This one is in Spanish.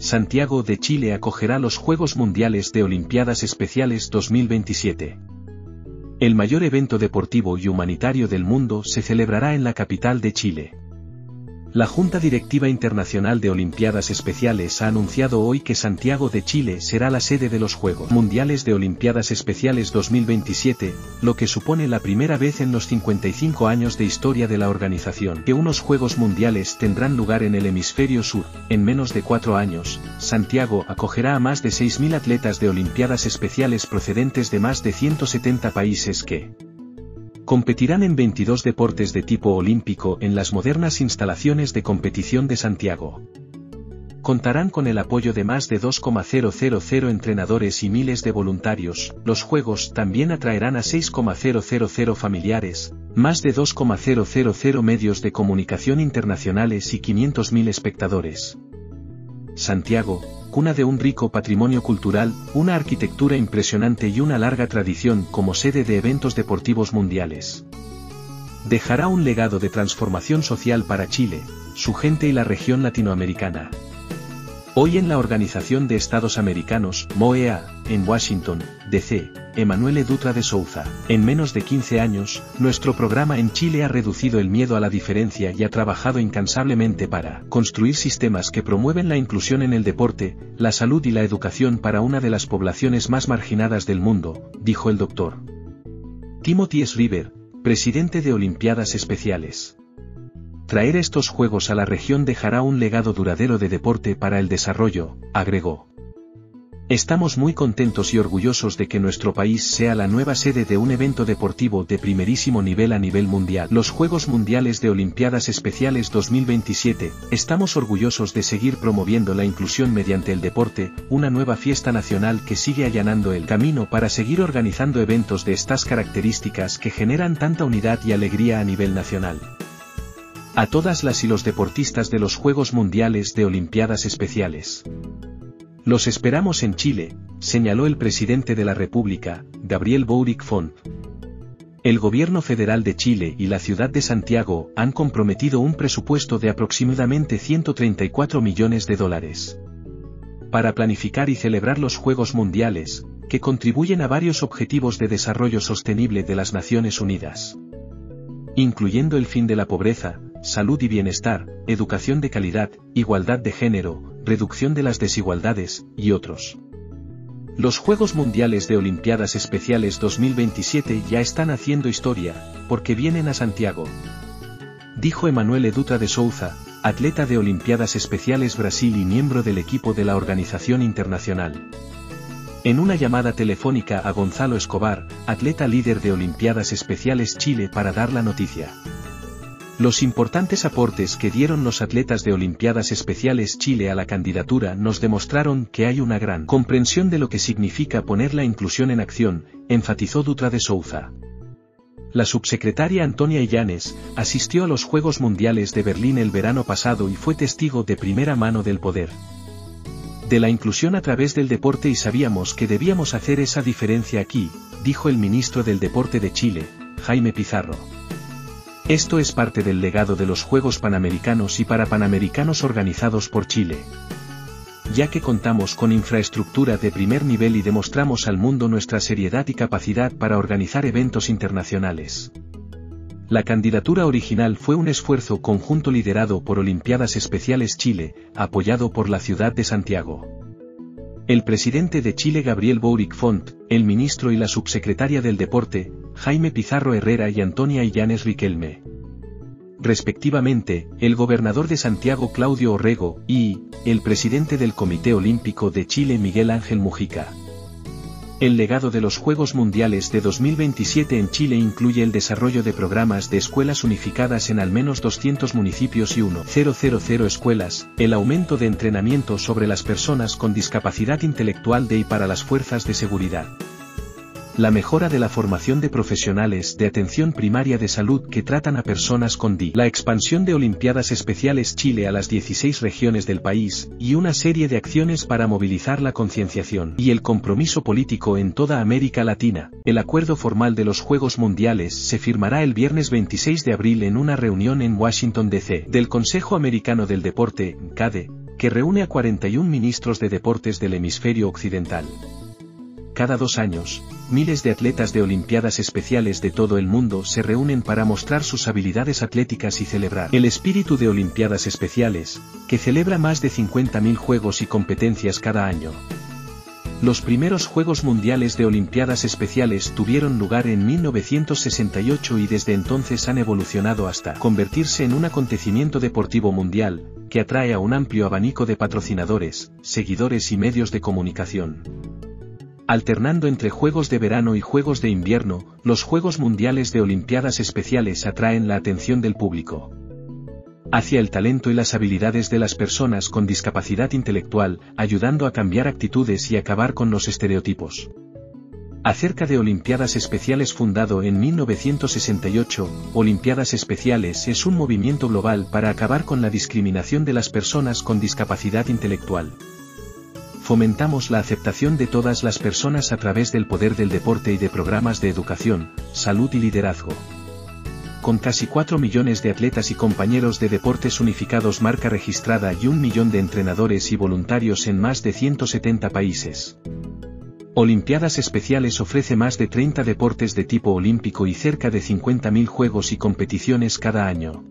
Santiago de Chile acogerá los Juegos Mundiales de Olimpiadas Especiales 2027. El mayor evento deportivo y humanitario del mundo se celebrará en la capital de Chile. La Junta Directiva Internacional de Olimpiadas Especiales ha anunciado hoy que Santiago de Chile será la sede de los Juegos Mundiales de Olimpiadas Especiales 2027, lo que supone la primera vez en los 55 años de historia de la organización que unos Juegos Mundiales tendrán lugar en el hemisferio sur. En menos de cuatro años, Santiago acogerá a más de 6.000 atletas de Olimpiadas Especiales procedentes de más de 170 países que, Competirán en 22 deportes de tipo olímpico en las modernas instalaciones de competición de Santiago. Contarán con el apoyo de más de 2,000 entrenadores y miles de voluntarios. Los Juegos también atraerán a 6,000 familiares, más de 2,000 medios de comunicación internacionales y 500.000 espectadores. Santiago, cuna de un rico patrimonio cultural, una arquitectura impresionante y una larga tradición como sede de eventos deportivos mundiales. Dejará un legado de transformación social para Chile, su gente y la región latinoamericana. Hoy en la Organización de Estados Americanos, MOEA, en Washington, D.C., Emanuele Dutra de Souza. En menos de 15 años, nuestro programa en Chile ha reducido el miedo a la diferencia y ha trabajado incansablemente para construir sistemas que promueven la inclusión en el deporte, la salud y la educación para una de las poblaciones más marginadas del mundo, dijo el doctor. Timothy S. River, presidente de Olimpiadas Especiales. Traer estos juegos a la región dejará un legado duradero de deporte para el desarrollo, agregó. Estamos muy contentos y orgullosos de que nuestro país sea la nueva sede de un evento deportivo de primerísimo nivel a nivel mundial. Los Juegos Mundiales de Olimpiadas Especiales 2027, estamos orgullosos de seguir promoviendo la inclusión mediante el deporte, una nueva fiesta nacional que sigue allanando el camino para seguir organizando eventos de estas características que generan tanta unidad y alegría a nivel nacional. A todas las y los deportistas de los Juegos Mundiales de Olimpiadas Especiales. Los esperamos en Chile, señaló el presidente de la República, Gabriel Boric Font. El gobierno federal de Chile y la ciudad de Santiago han comprometido un presupuesto de aproximadamente 134 millones de dólares. Para planificar y celebrar los Juegos Mundiales, que contribuyen a varios objetivos de desarrollo sostenible de las Naciones Unidas. Incluyendo el fin de la pobreza, salud y bienestar, educación de calidad, igualdad de género, reducción de las desigualdades, y otros. Los Juegos Mundiales de Olimpiadas Especiales 2027 ya están haciendo historia, porque vienen a Santiago. Dijo Emanuel Dutra de Souza, atleta de Olimpiadas Especiales Brasil y miembro del equipo de la organización internacional. En una llamada telefónica a Gonzalo Escobar, atleta líder de Olimpiadas Especiales Chile para dar la noticia. Los importantes aportes que dieron los atletas de Olimpiadas Especiales Chile a la candidatura nos demostraron que hay una gran comprensión de lo que significa poner la inclusión en acción, enfatizó Dutra de Souza. La subsecretaria Antonia Illanes asistió a los Juegos Mundiales de Berlín el verano pasado y fue testigo de primera mano del poder de la inclusión a través del deporte y sabíamos que debíamos hacer esa diferencia aquí, dijo el ministro del Deporte de Chile, Jaime Pizarro. Esto es parte del legado de los Juegos Panamericanos y para Panamericanos organizados por Chile. Ya que contamos con infraestructura de primer nivel y demostramos al mundo nuestra seriedad y capacidad para organizar eventos internacionales. La candidatura original fue un esfuerzo conjunto liderado por Olimpiadas Especiales Chile, apoyado por la ciudad de Santiago. El presidente de Chile Gabriel Boric Font, el ministro y la subsecretaria del Deporte, Jaime Pizarro Herrera y Antonia Illanes Riquelme. Respectivamente, el gobernador de Santiago Claudio Orrego, y, el presidente del Comité Olímpico de Chile Miguel Ángel Mujica. El legado de los Juegos Mundiales de 2027 en Chile incluye el desarrollo de programas de escuelas unificadas en al menos 200 municipios y 1.000 escuelas, el aumento de entrenamiento sobre las personas con discapacidad intelectual de y para las fuerzas de seguridad la mejora de la formación de profesionales de atención primaria de salud que tratan a personas con DI, la expansión de Olimpiadas Especiales Chile a las 16 regiones del país, y una serie de acciones para movilizar la concienciación y el compromiso político en toda América Latina. El acuerdo formal de los Juegos Mundiales se firmará el viernes 26 de abril en una reunión en Washington DC del Consejo Americano del Deporte, CADE, que reúne a 41 ministros de deportes del hemisferio occidental. Cada dos años, miles de atletas de Olimpiadas Especiales de todo el mundo se reúnen para mostrar sus habilidades atléticas y celebrar el espíritu de Olimpiadas Especiales, que celebra más de 50.000 juegos y competencias cada año. Los primeros Juegos Mundiales de Olimpiadas Especiales tuvieron lugar en 1968 y desde entonces han evolucionado hasta convertirse en un acontecimiento deportivo mundial, que atrae a un amplio abanico de patrocinadores, seguidores y medios de comunicación. Alternando entre Juegos de verano y Juegos de invierno, los Juegos Mundiales de Olimpiadas Especiales atraen la atención del público. Hacia el talento y las habilidades de las personas con discapacidad intelectual, ayudando a cambiar actitudes y acabar con los estereotipos. Acerca de Olimpiadas Especiales fundado en 1968, Olimpiadas Especiales es un movimiento global para acabar con la discriminación de las personas con discapacidad intelectual fomentamos la aceptación de todas las personas a través del poder del deporte y de programas de educación, salud y liderazgo. Con casi 4 millones de atletas y compañeros de deportes unificados marca registrada y un millón de entrenadores y voluntarios en más de 170 países. Olimpiadas Especiales ofrece más de 30 deportes de tipo olímpico y cerca de 50.000 juegos y competiciones cada año.